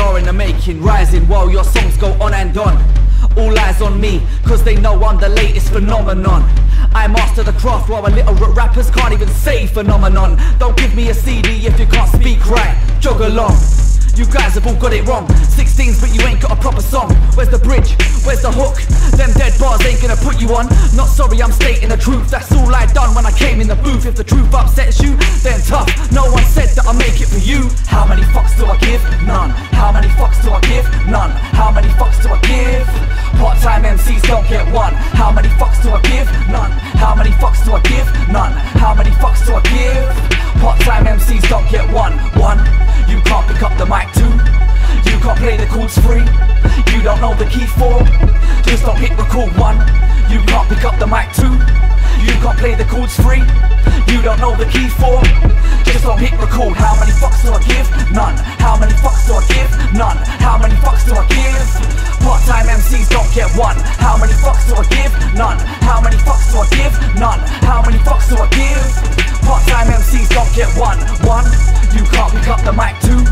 in the making, rising while your songs go on and on. All eyes on me, cause they know I'm the latest phenomenon. I master the craft while illiterate rappers can't even say phenomenon. Don't give me a CD if you can't speak right. Jog along. You guys have all got it wrong 16s but you ain't got a proper song Where's the bridge? Where's the hook? Them dead bars ain't gonna put you on Not sorry I'm stating the truth That's all I done when I came in the booth If the truth upsets you, then tough No one said that I'll make it for you How many fucks do I give? None one. How many fucks do I give? None. How many fucks do I give? None. How many fucks do I give? Part-time MCs don't get one. One. You can't pick up the mic. Two You can't play the chords free. You don't know the key four Just don't hit record one. You can't pick up the mic. Two You can't play the chords free. You don't know the key four Just don't hit record. How many fucks do I give? None. How many fucks do I give? Give? None. How many fucks do I give? None. How many fucks do I give? Part-time MCs don't get one. One You can't pick up the mic. Two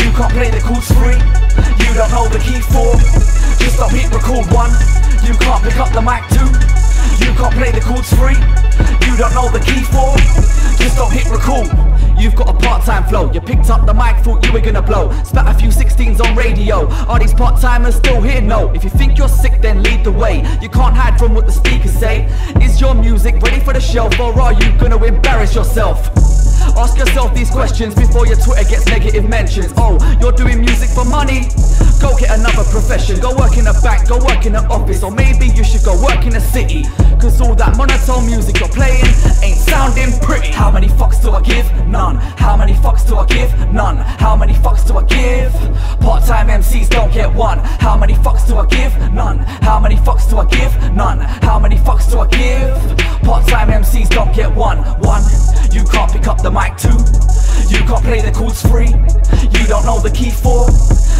You can't play the chords free. You don't know the key. Four Just don't hit record. One You can't pick up the mic. Two You can't play the chords free. You don't know the key. Four Just don't hit record part-time flow You picked up the mic, thought you were gonna blow Spat a few 16s on radio Are these part-timers still here? No If you think you're sick, then lead the way You can't hide from what the speakers say Is your music ready for the shelf? Or are you gonna embarrass yourself? Ask yourself these questions before your Twitter gets negative mentions. Oh, you're doing music for money? Go get another profession. Go work in a bank, go work in an office. Or maybe you should go work in a city. Cause all that monotone music you're playing ain't sounding pretty. How many fucks do I give? None. How many fucks do I give? None. How many fucks do I give? Part time MCs don't get one. How many fucks do I give? None. How many fucks do I give? None. How many fucks do I give? Part time MCs don't get one. One. You can't pick up the mic too. You can't play the chords free. You don't know the key four.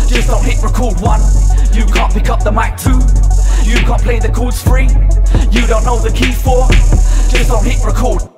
Just don't hit record one. You can't pick up the mic too. You can't play the chords free. You don't know the key four. Just don't hit record.